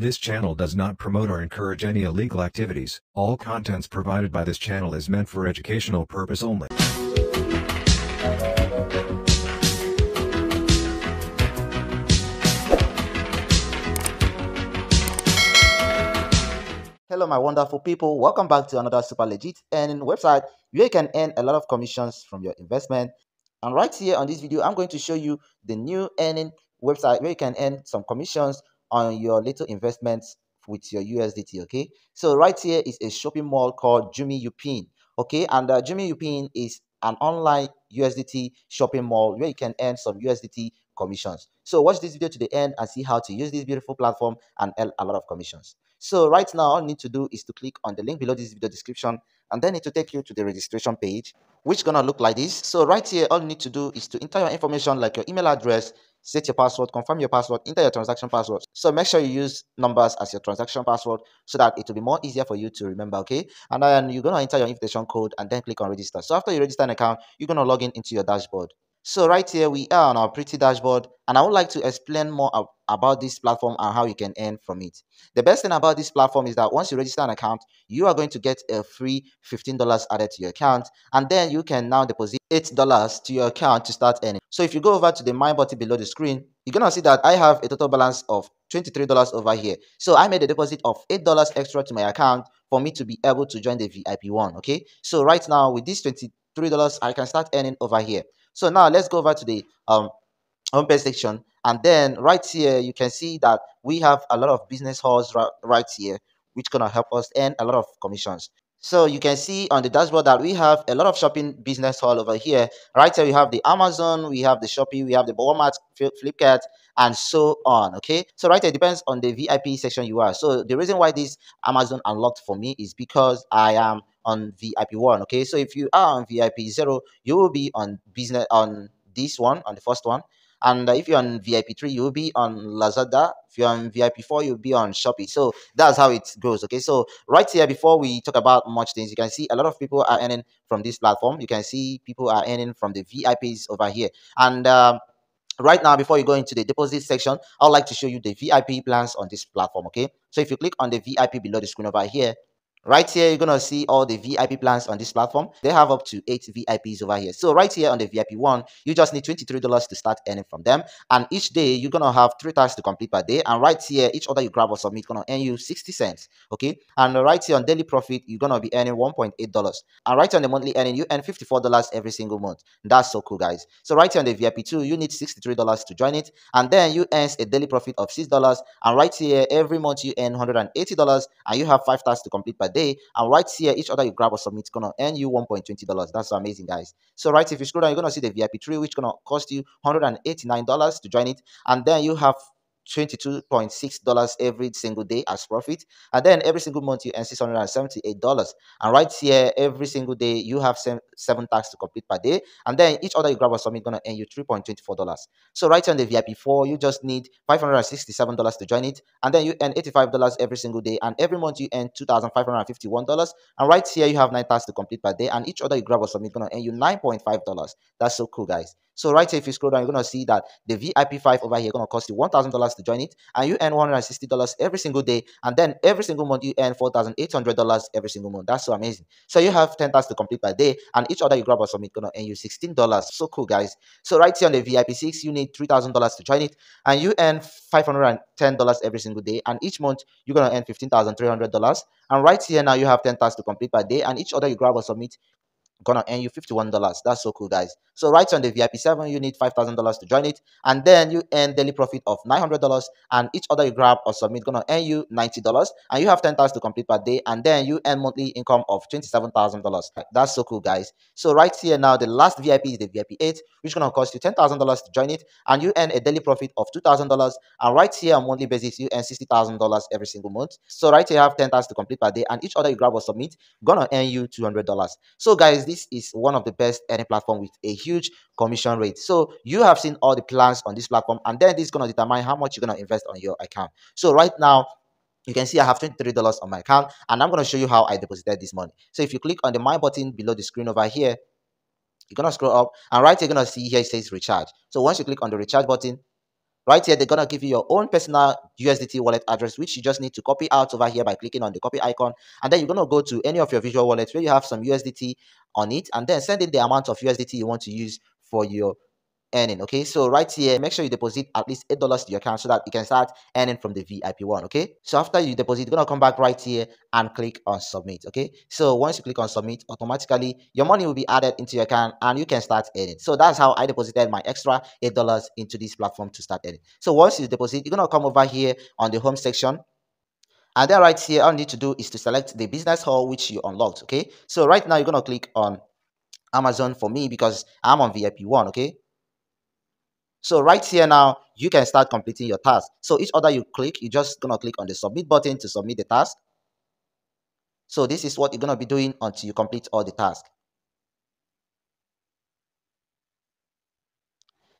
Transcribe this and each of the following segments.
This channel does not promote or encourage any illegal activities. All contents provided by this channel is meant for educational purpose only. Hello, my wonderful people. Welcome back to another super legit earning website where you can earn a lot of commissions from your investment. And right here on this video, I'm going to show you the new earning website where you can earn some commissions on your little investments with your USDT. Okay, so right here is a shopping mall called Jumei Youpin. Okay, and uh, Jumei Youpin is an online USDT shopping mall where you can earn some USDT commissions. So watch this video to the end and see how to use this beautiful platform and earn a lot of commissions. So right now, all you need to do is to click on the link below this video description and then it will take you to the registration page, which gonna look like this. So right here, all you need to do is to enter your information like your email address, set your password, confirm your password, enter your transaction password. So make sure you use numbers as your transaction password so that it will be more easier for you to remember, okay? And then you're gonna enter your invitation code and then click on register. So after you register an account, you're gonna log in into your dashboard. So right here we are on our pretty dashboard and I would like to explain more about this platform and how you can earn from it. The best thing about this platform is that once you register an account, you are going to get a free $15 added to your account and then you can now deposit $8 to your account to start earning. So if you go over to the My button below the screen, you're going to see that I have a total balance of $23 over here. So I made a deposit of $8 extra to my account for me to be able to join the VIP one, okay? So right now with this $23, I can start earning over here. So now let's go over to the um, homepage section. And then right here, you can see that we have a lot of business halls right, right here, which gonna help us earn a lot of commissions. So you can see on the dashboard that we have a lot of shopping business hall over here. Right here, we have the Amazon, we have the Shopee, we have the Walmart, Flipkart, and so on. Okay. So right here, it depends on the VIP section you are. So the reason why this Amazon unlocked for me is because I am on VIP one. Okay, so if you are on VIP zero, you will be on business on this one on the first one. And uh, if you're on VIP 3, you'll be on Lazada. If you're on VIP 4, you'll be on Shopee. So that's how it goes. Okay. So right here, before we talk about much things, you can see a lot of people are earning from this platform. You can see people are earning from the VIPs over here. And um, right now before you go into the deposit section i'd like to show you the vip plans on this platform okay so if you click on the vip below the screen over here Right here, you're going to see all the VIP plans on this platform. They have up to eight VIPs over here. So right here on the VIP one, you just need $23 to start earning from them. And each day, you're going to have three tasks to complete per day. And right here, each order you grab or submit going to earn you 60 cents. Okay. And right here on daily profit, you're going to be earning $1.8. And right on the monthly earning, you earn $54 every single month. That's so cool, guys. So right here on the VIP two, you need $63 to join it. And then you earn a daily profit of $6. And right here, every month you earn $180 and you have five tasks to complete per day. And right here, each order you grab or submit gonna earn you $1.20. That's amazing, guys. So right, if you scroll down, you're gonna see the VIP tree, which gonna cost you $189 to join it. And then you have $22.6 every single day as profit. And then every single month you earn $678. And right here, every single day you have seven, tasks to complete per day. And then each order you grab or submit gonna earn you $3.24. So right here on the VIP 4, you just need $567 to join it. And then you earn $85 every single day. And every month you earn $2,551. And right here you have nine tasks to complete per day. And each order you grab or submit gonna earn you $9.5. That's so cool, guys. So right here, if you scroll down, you're to see that the VIP 5 over here to cost you $1,000 to join it. And you earn $160 every single day. And then every single month, you earn $4,800 every single month. That's so amazing. So you have 10 tasks to complete per day. And each order you grab or submit to earn you $16. So cool, guys. So right here on the VIP 6, you need $3,000 to join it. And you earn $510 every single day. And each month, you're to earn $15,300. And right here now, you have 10 tasks to complete per day. And each order you grab or submit gonna earn you $51 that's so cool guys. So right on the vip 7 you need $5000 to join it and then you earn daily profit of $900 and each order you grab or submit gonna earn you $90 and you have 10 tasks to complete per day and then you earn monthly income of $27000 that's so cool guys. So right here now the last vip is the vip 8 which gonna cost you $10000 to join it and you earn a daily profit of $2000 and right here on monthly basis you earn $60000 every single month. So right here you have 10 tasks to complete per day and each order you grab or submit gonna earn you $200 so guys this is one of the best earning platform with a huge commission rate. So you have seen all the plans on this platform, and then this is going to determine how much you're going to invest on your account. So right now, you can see I have $23 on my account, and I'm going to show you how I deposited this money. So if you click on the My button below the screen over here, you're going to scroll up, and right you're going to see here it says recharge. So once you click on the recharge button, right here they're gonna give you your own personal usdt wallet address which you just need to copy out over here by clicking on the copy icon. And then you're gonna go to any of your visual wallets where you have some usdt on it and then send in the amount of usdt you want to use for your earning okay? So right here make sure you deposit at least eight dollars to your account so that you can start earning from the vip one okay? So after you deposit you're gonna come back right here and click on submit okay? So once you click on submit automatically your money will be added into your account and you can start earning. So that's how i deposited my extra eight dollars into this platform to start earning. So once you deposit you're gonna come over here on the home section. And then right here all you need to do is to select the business hall which you unlocked okay? So right now you're gonna click on amazon for me because i'm on vip one okay so right here now, you can start completing your task. So each order you click, you're just going to click on the submit button to submit the task. So this is what you're going to be doing until you complete all the tasks.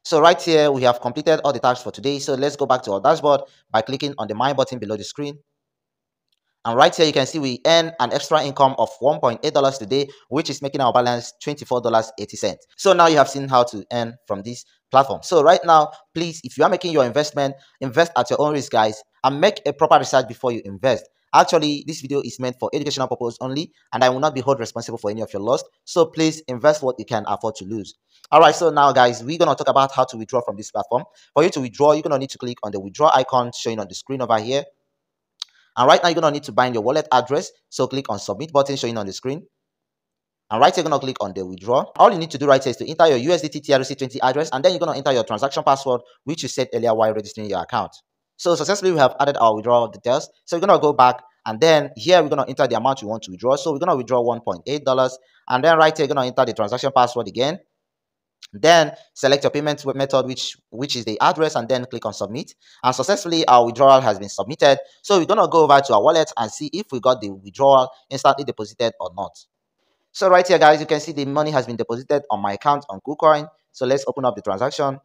So right here, we have completed all the tasks for today. So let's go back to our dashboard by clicking on the My button below the screen. And right here, you can see we earn an extra income of $1.8 today, which is making our balance $24.80. So now you have seen how to earn from this platform. So right now, please, if you are making your investment, invest at your own risk, guys, and make a proper research before you invest. Actually, this video is meant for educational purpose only, and I will not be held responsible for any of your loss. So please invest what you can afford to lose. All right, so now, guys, we're going to talk about how to withdraw from this platform. For you to withdraw, you're going to need to click on the withdraw icon showing on the screen over here. And right now, you're going to need to bind your wallet address. So click on submit button showing on the screen. And right here, you're going to click on the withdraw. All you need to do right here is to enter your USDT TRC20 address. And then you're going to enter your transaction password, which you set earlier while registering your account. So successfully, we have added our withdrawal details. So we're going to go back. And then here, we're going to enter the amount you want to withdraw. So we're going to withdraw $1.8. And then right here, you're going to enter the transaction password again then select your payment method which which is the address and then click on submit. And successfully our withdrawal has been submitted. So we're going to go over to our wallet and see if we got the withdrawal instantly deposited or not. So right here guys you can see the money has been deposited on my account on KuCoin. So let's open up the transaction.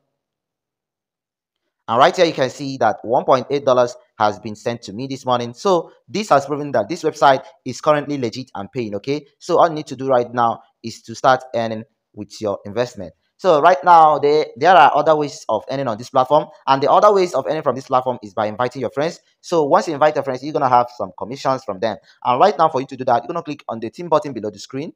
And right here you can see that $1.8 has been sent to me this morning. So this has proven that this website is currently legit and paying okay? So all you need to do right now is to start earning with your investment so right now, there, there are other ways of earning on this platform. And the other ways of earning from this platform is by inviting your friends. So once you invite your friends, you're going to have some commissions from them. And right now, for you to do that, you're going to click on the team button below the screen.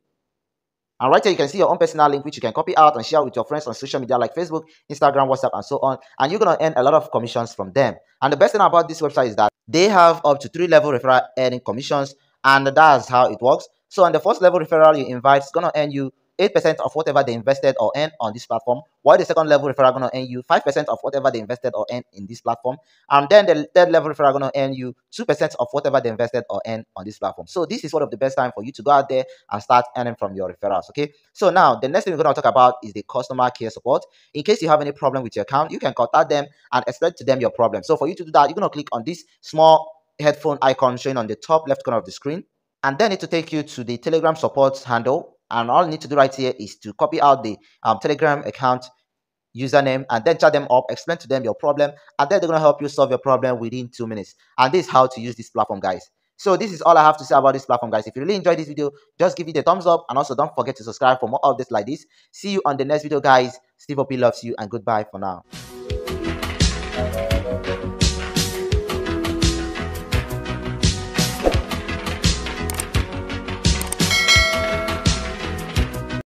And right here, you can see your own personal link, which you can copy out and share with your friends on social media like Facebook, Instagram, WhatsApp, and so on. And you're going to earn a lot of commissions from them. And the best thing about this website is that they have up to three level referral earning commissions. And that's how it works. So on the first level referral you invite, it's going to earn you 8% of whatever they invested or earn on this platform, while the second level referral going to earn you 5% of whatever they invested or earn in this platform. And then the third level referral going to earn you 2% of whatever they invested or earn on this platform. So this is one of the best time for you to go out there and start earning from your referrals. Okay. So now the next thing we're going to talk about is the customer care support. In case you have any problem with your account, you can contact them and explain to them your problem. So for you to do that, you're going to click on this small headphone icon showing on the top left corner of the screen. And then it will take you to the Telegram support handle and all you need to do right here is to copy out the um, telegram account username and then chat them up explain to them your problem and then they're going to help you solve your problem within two minutes. And this is how to use this platform guys. So this is all i have to say about this platform guys. If you really enjoyed this video just give it a thumbs up and also don't forget to subscribe for more updates like this. See you on the next video guys. Stevo P loves you and goodbye for now